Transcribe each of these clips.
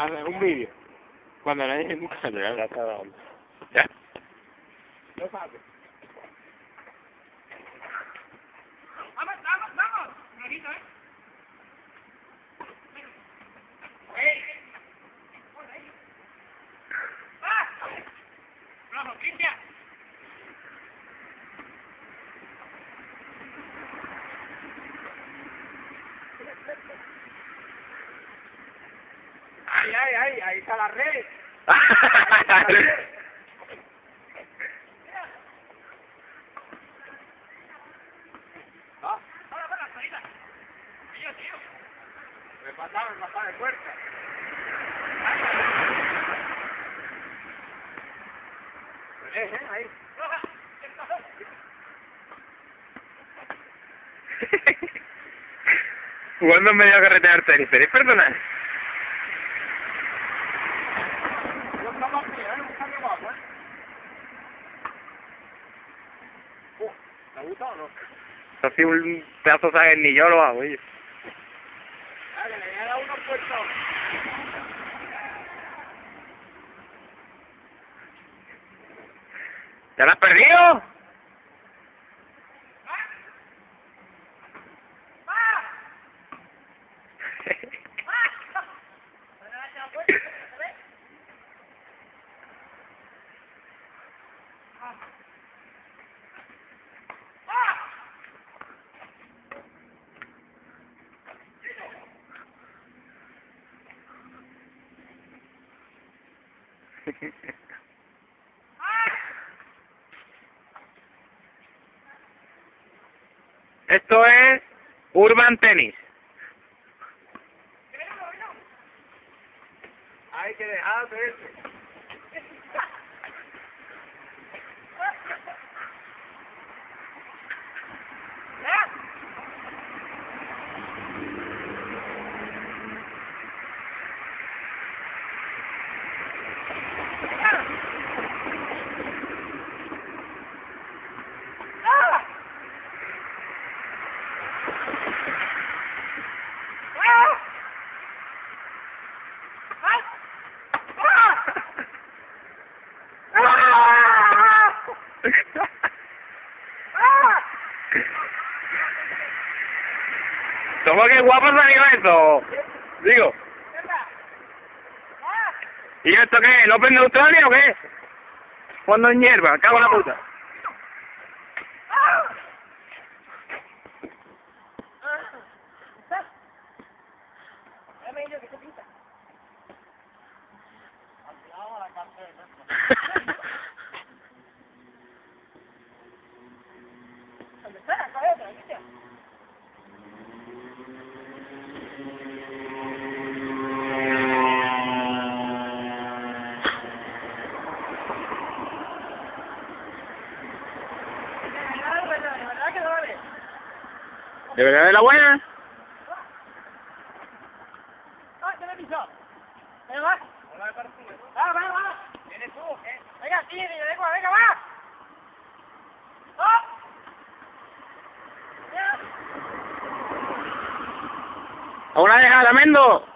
Hazme un vídeo. Cuando nadie cuando ya la está dando. ¿Ya? No sabes. ¡Vamos, vamos, vamos! Florito, ¿eh? ¡Ey! ¡Ah! ¡Rojo, Cristian! Ay, ay, está la red. Ah, ¡Ahora, para, Florita! ¡Tío, tío! me pasaron, me pasaron de puerta. Eh, eh, ahí. Jugando en medio a carretera tenis, ¿queréis perdonar? Yo estaba aquí, eh, buscando guapo, eh. Uh, ¿te gusta o no? Así un pedazo de ni yo lo hago, oye. Ah, que le voy a dar unos puestos. ¿Ya la has perdido? Esto es Urban Tennis. Hay que dejar de. ¿Cómo que guapo salió eso? Digo. ¿Y esto qué? ¿El Open de Australia o qué? Cuando en hierba, cago en la puta. ¿De verdad de la buena? ¡Ah, te lo he pisado! Venga, va. Va, va, va. ¿Tienes tú? ¿Eh? Venga, sí, venga, venga, va. ¡Ah! Ya. ¿A una dejada, Mendo?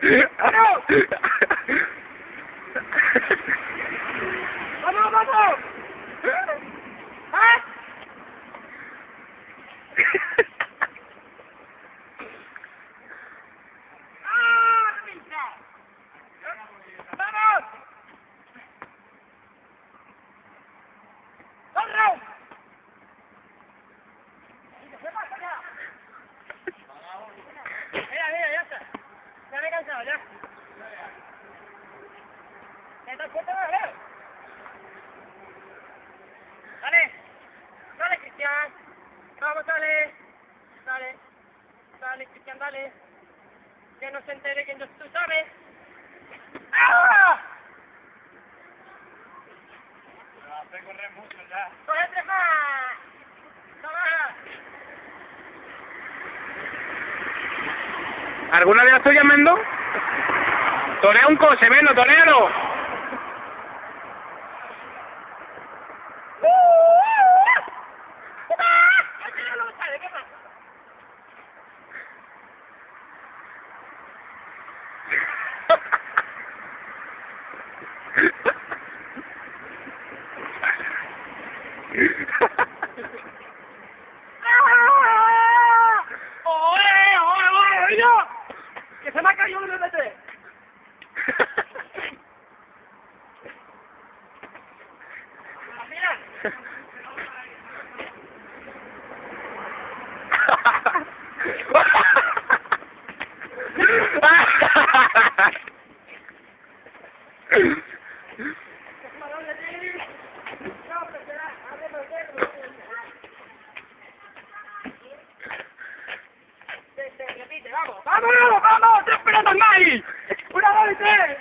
¡Vamos! ¡Vamos, vamos! ¿Ah? ¡Ah, derecha! ¡Vamos! ¡Corre! Mira, mira, ya está. Ya me he cansado, ya. Ya está puesto, Leo. Dale. Dale, Cristian. Vamos, dale. Dale. Dale, Cristian, dale. Que no se entere que tú sabes. ¡Ah! A hacer correr mucho ya. ¡Coge tres más! ¿Alguna de las tuyas, Mendo? Un coche, Mendo, torealo. ¡Oye, oye, oye, oye! ¡Que se me ha caído el bebé! ¡Mira! Repite, vamos, vamos, vamos, tres pelotas más ahí. Una, dos y tres.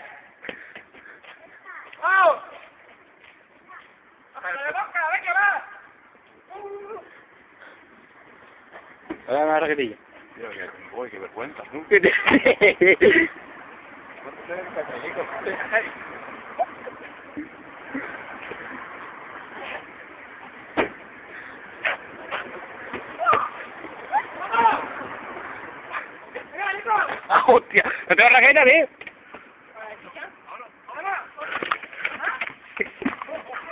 Vamos. Hasta la boca, venga, va. Hola, Margarilla. Tío, que, uy, qué vergüenza, ¿no? Vamos. Venga, Nico. ¡Ah, hostia! ¡No tengo raqueta, tío!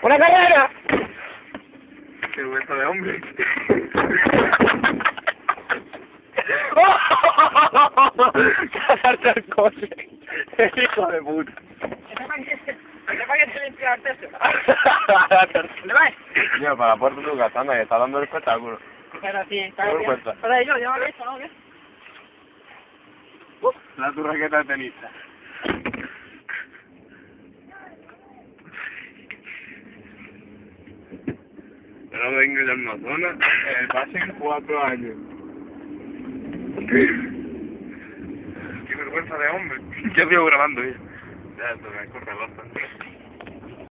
¡Una carrera! Qué vergüenza de hombre. ¡Salta el coche! ¡El hijo de puta! Sepan que te limpiarte eso. ¡Dónde ¿Dónde vas? Tío, para la puerta de tu casa, anda, que está dando el espectáculo. Pero sí, está bien. vergüenza. Pero yo, yo lo he visto, ¿no? ¿Qué? La tu raqueta de tenista. Pero vengo de Amazonas, eh, pasen cuatro años. Qué vergüenza de hombre. Yo vivo grabando, ya. Ya, esto me corre bastante.